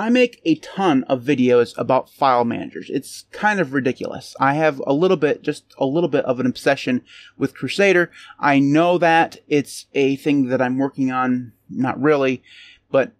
I make a ton of videos about file managers. It's kind of ridiculous. I have a little bit, just a little bit of an obsession with Krusader. I know that it's a thing that I'm working on, not really, but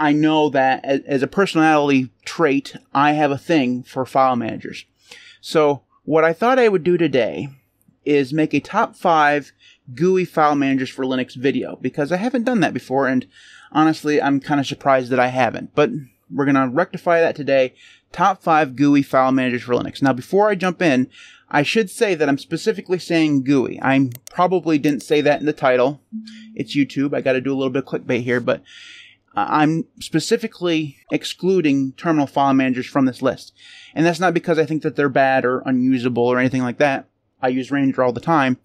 I know that as a personality trait, I have a thing for file managers. So what I thought I would do today is make a top five GUI file managers for Linux video because I haven't done that before and honestly I'm kind of surprised that I haven't. But we're going to rectify that today. Top 5 GUI file managers for Linux. Now, before I jump in, I should say that I'm specifically saying GUI. I probably didn't say that in the title. It's YouTube. I got to do a little bit of clickbait here, but uh, I'm specifically excluding terminal file managers from this list. And that's not because I think that they're bad or unusable or anything like that. I use Ranger all the time.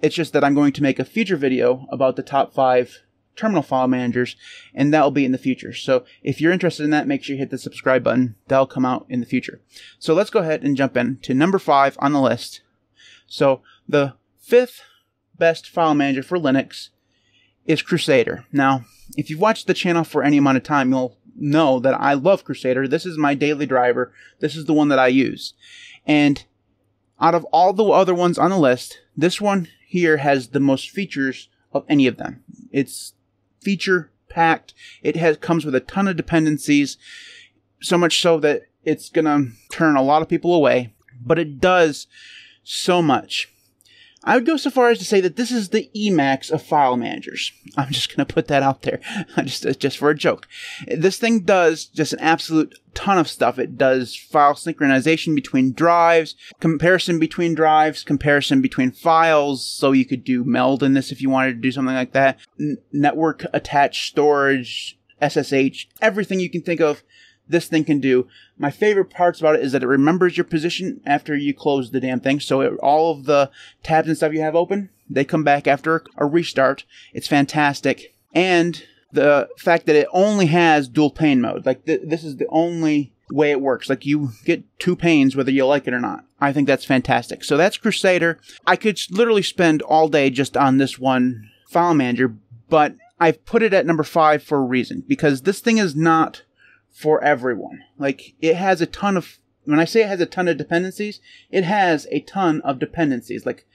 It's just that I'm going to make a future video about the top five terminal file managers, and that will be in the future. So if you're interested in that, make sure you hit the subscribe button. That'll come out in the future. So let's go ahead and jump in to number five on the list. So the fifth best file manager for Linux is Krusader. Now, if you've watched the channel for any amount of time, you'll know that I love Krusader. This is my daily driver. This is the one that I use. And out of all the other ones on the list, this one here has the most features of any of them. It's feature packed. It has comes with a ton of dependencies, so much so that it's gonna turn a lot of people away. But it does so much. I would go so far as to say that this is the Emacs of file managers. I'm just going to put that out there, just uh, just for a joke. This thing does just an absolute ton of stuff. It does file synchronization between drives, comparison between drives, comparison between files. So you could do meld in this if you wanted to do something like that. N- network attached storage, SSH, everything you can think of this thing can do. My favorite parts about it is that it remembers your position after you close the damn thing. So it, all of the tabs and stuff you have open, they come back after a restart. It's fantastic. And the fact that it only has dual pane mode. Like th- this is the only way it works. Like you get two panes whether you like it or not. I think that's fantastic. So that's Krusader. I could literally spend all day just on this one file manager, but I've put it at number five for a reason because this thing is not for everyone. Like it has a ton of when I say it has a ton of dependencies, it has a ton of dependencies, like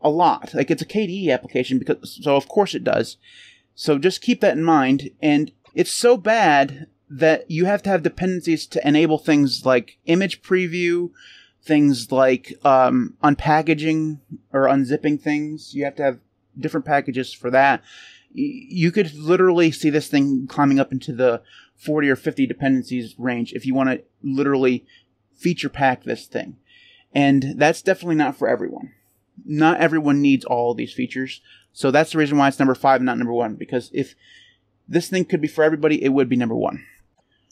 a lot. Like it's a KDE application because so of course it does. So just keep that in mind and it's so bad that you have to have dependencies to enable things like image preview, things like um, unpackaging or unzipping things. You have to have different packages for that. You could literally see this thing climbing up into the 40 or 50 dependencies range if you want to literally feature pack this thing. And that's definitely not for everyone. Not everyone needs all of these features. So that's the reason why it's number five and not number one. Because if this thing could be for everybody, it would be number one.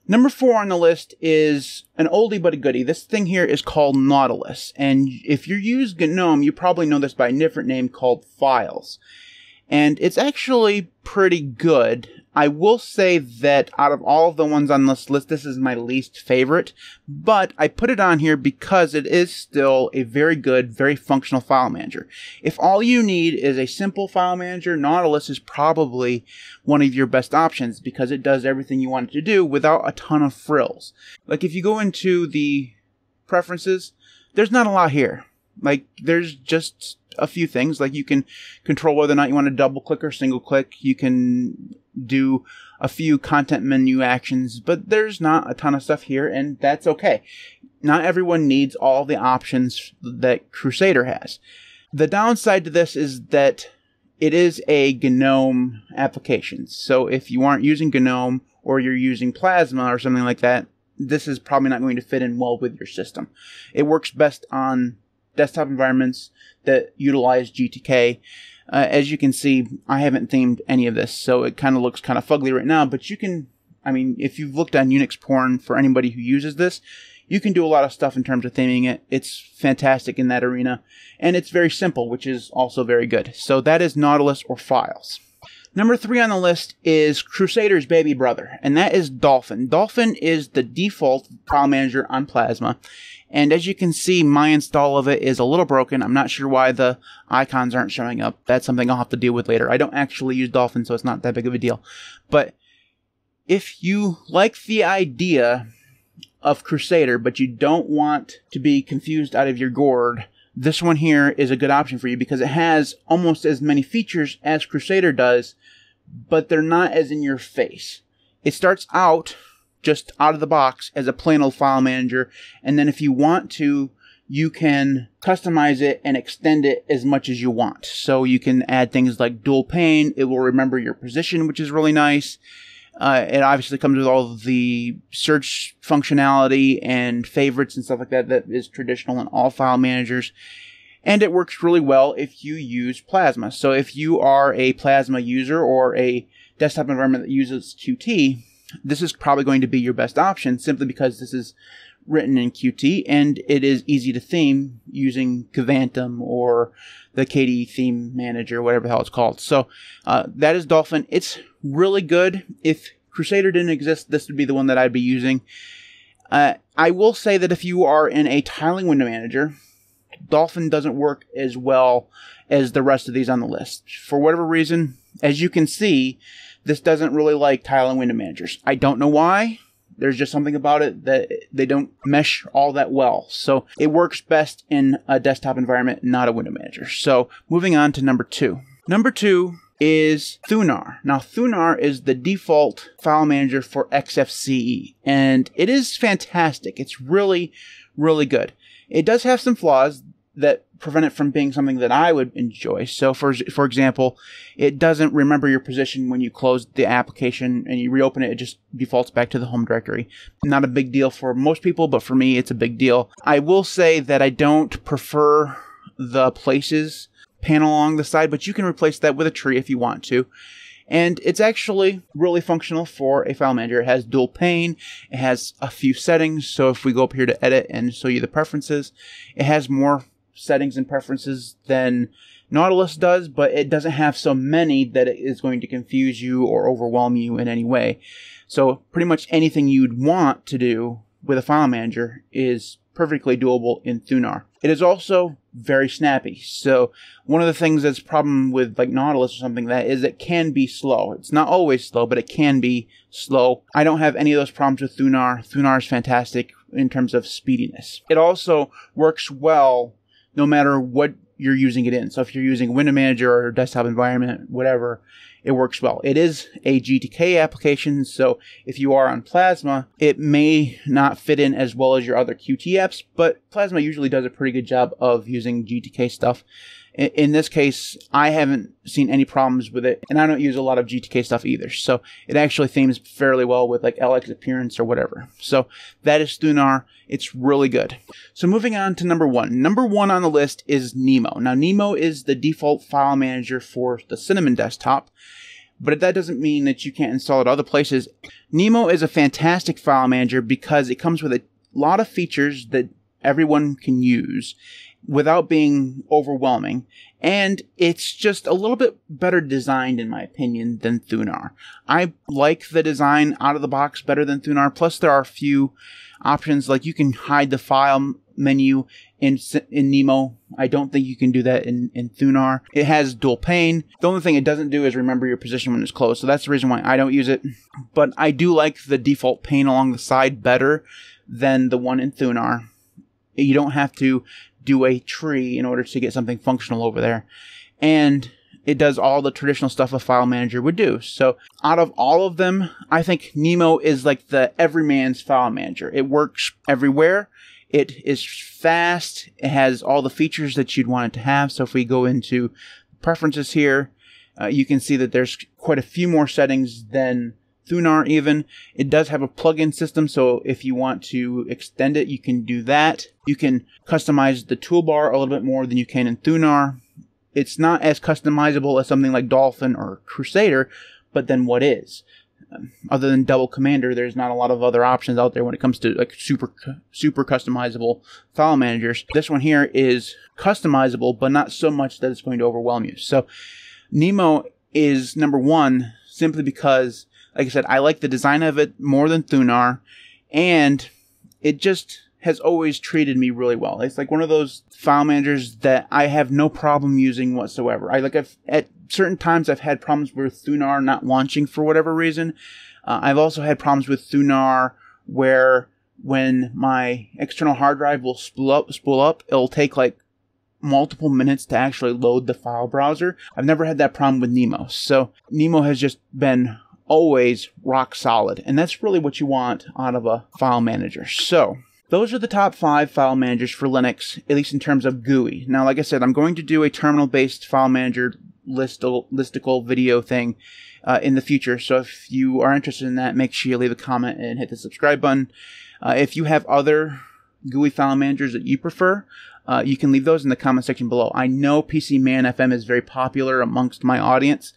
Number four on the list is an oldie but a goodie. This thing here is called Nautilus. And if you use GNOME, you probably know this by a different name called Files. And it's actually pretty good. I will say that out of all of the ones on this list, this is my least favorite, but I put it on here because it is still a very good, very functional file manager. If all you need is a simple file manager, Nautilus is probably one of your best options because it does everything you want it to do without a ton of frills. Like if you go into the preferences, there's not a lot here. Like there's just a few things like you can control whether or not you want to double click or single click. You can do a few content menu actions, but there's not a ton of stuff here, and that's okay. Not everyone needs all the options that Krusader has. The downside to this is that it is a GNOME application. So if you aren't using GNOME or you're using Plasma or something like that, this is probably not going to fit in well with your system. It works best on desktop environments that utilize GTK uh, as you can see, I haven't themed any of this, so it kind of looks kind of fugly right now, but you can, I mean, if you've looked on Unix porn for anybody who uses this, you can do a lot of stuff in terms of theming it. It's fantastic in that arena, and it's very simple, which is also very good. So that is Nautilus or Files. Number three on the list is Krusader's baby brother, and that is Dolphin. Dolphin is the default file manager on Plasma, and as you can see, my install of it is a little broken. I'm not sure why the icons aren't showing up. That's something I'll have to deal with later. I don't actually use Dolphin, so it's not that big of a deal. But if you like the idea of Krusader, but you don't want to be confused out of your gourd, this one here is a good option for you because it has almost as many features as Krusader does, but they're not as in your face. It starts out just out of the box as a plain old file manager, and then if you want to, you can customize it and extend it as much as you want. So you can add things like dual pane, it will remember your position, which is really nice. Uh, it obviously comes with all the search functionality and favorites and stuff like that that is traditional in all file managers. And it works really well if you use Plasma. So if you are a Plasma user or a desktop environment that uses Qt, this is probably going to be your best option simply because this is written in Qt and it is easy to theme using Kvantum or the KDE theme manager, whatever the hell it's called. So uh, that is Dolphin. It's really good. If Krusader didn't exist, this would be the one that I'd be using. Uh, I will say that if you are in a tiling window manager, Dolphin doesn't work as well as the rest of these on the list. For whatever reason, as you can see, this doesn't really like tiling window managers. I don't know why. There's just something about it that they don't mesh all that well. So it works best in a desktop environment, not a window manager. So moving on to number two. Number two is Thunar. Now, Thunar is the default file manager for XFCE, and it is fantastic. It's really, really good. It does have some flaws that prevent it from being something that I would enjoy. So, for for example, it doesn't remember your position when you close the application and you reopen it. It just defaults back to the home directory. Not a big deal for most people, but for me, it's a big deal. I will say that I don't prefer the places panel along the side, but you can replace that with a tree if you want to. And it's actually really functional for a file manager. It has dual pane. It has a few settings. So if we go up here to edit and show you the preferences, it has more settings and preferences than Nautilus does, but it doesn't have so many that it is going to confuse you or overwhelm you in any way. So pretty much anything you'd want to do with a file manager is perfectly doable in Thunar. It is also very snappy. So one of the things that's problem with like Nautilus or something that is it can be slow. It's not always slow, but it can be slow. I don't have any of those problems with Thunar. Thunar is fantastic in terms of speediness. It also works well no matter what you're using it in. So if you're using Window Manager or desktop environment, whatever, it works well. It is a GTK application, so if you are on Plasma, it may not fit in as well as your other Qt apps, but Plasma usually does a pretty good job of using GTK stuff in this case, I haven't seen any problems with it, and I don't use a lot of GTK stuff either. So it actually themes fairly well with like LXAppearance or whatever. So that is Thunar. It's really good. So moving on to number one. Number one on the list is Nemo. Now Nemo is the default file manager for the Cinnamon desktop, but that doesn't mean that you can't install it other places. Nemo is a fantastic file manager because it comes with a lot of features that everyone can use without being overwhelming. And it's just a little bit better designed, in my opinion, than Thunar. I like the design out of the box better than Thunar. Plus, there are a few options like you can hide the file menu in in Nemo. I don't think you can do that in in Thunar. It has dual pane. The only thing it doesn't do is remember your position when it's closed. So that's the reason why I don't use it. But I do like the default pane along the side better than the one in Thunar. You don't have to do a tree in order to get something functional over there. And it does all the traditional stuff a file manager would do. So out of all of them, I think Nemo is like the everyman's file manager. It works everywhere. It is fast. It has all the features that you'd want it to have. So if we go into preferences here, uh, you can see that there's quite a few more settings than Thunar even. It does have a plugin system, so if you want to extend it, you can do that. You can customize the toolbar a little bit more than you can in Thunar. It's not as customizable as something like Dolphin or Krusader, but then what is? Um, other than Double Commander, there's not a lot of other options out there when it comes to like super super customizable file managers. This one here is customizable, but not so much that it's going to overwhelm you. So Nemo is number one simply because like I said, I like the design of it more than Thunar, and it just has always treated me really well. It's like one of those file managers that I have no problem using whatsoever. I like I've, at certain times I've had problems with Thunar not launching for whatever reason. Uh, I've also had problems with Thunar where when my external hard drive will spool up, spool up, it'll take like multiple minutes to actually load the file browser. I've never had that problem with Nemo. So Nemo has just been always rock solid. And that's really what you want out of a file manager. So those are the top five file managers for Linux, at least in terms of GUI. Now, like I said, I'm going to do a terminal based file manager listicle, listicle video thing uh, in the future. So if you are interested in that, make sure you leave a comment and hit the subscribe button. Uh, if you have other GUI file managers that you prefer, uh, you can leave those in the comment section below. I know PCManFM is very popular amongst my audience,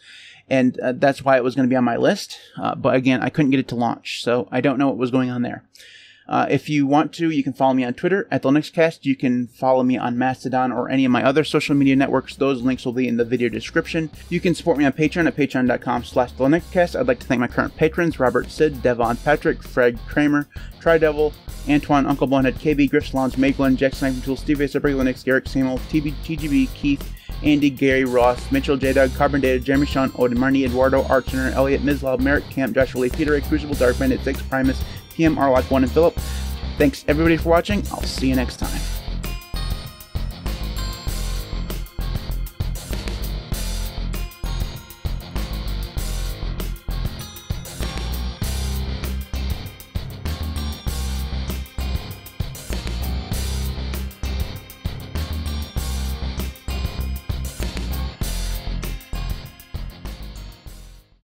and uh, that's why it was going to be on my list. Uh, but again, I couldn't get it to launch, so I don't know what was going on there. Uh, if you want to, you can follow me on Twitter at the LinuxCast. You can follow me on Mastodon or any of my other social media networks. Those links will be in the video description. You can support me on Patreon at patreon.com slash the LinuxCast. I'd like to thank my current patrons, Robert Syd, Devon Patrick, Fred Kramer, Tridevil, Antoine, Unkle Bonehead, KB, Griffs Lounge, Maeglin, Jack Sniping Tool, Steve Acer, Linux, Garrick Samuel, TB, TGB, Keith, Andy, Gary, Ross, Mitchel, J Dog, Carbon Data, Jeremy Sean, Odin, Marnie, Eduardo, Archer, Elliott, Mislav, Merrick, Camp, Joshua Lee, Peter Crucible, Dark Bandit, Six, Primus, PM, Arlock, 1, and Philip. Thanks everybody for watching. I'll see you next time.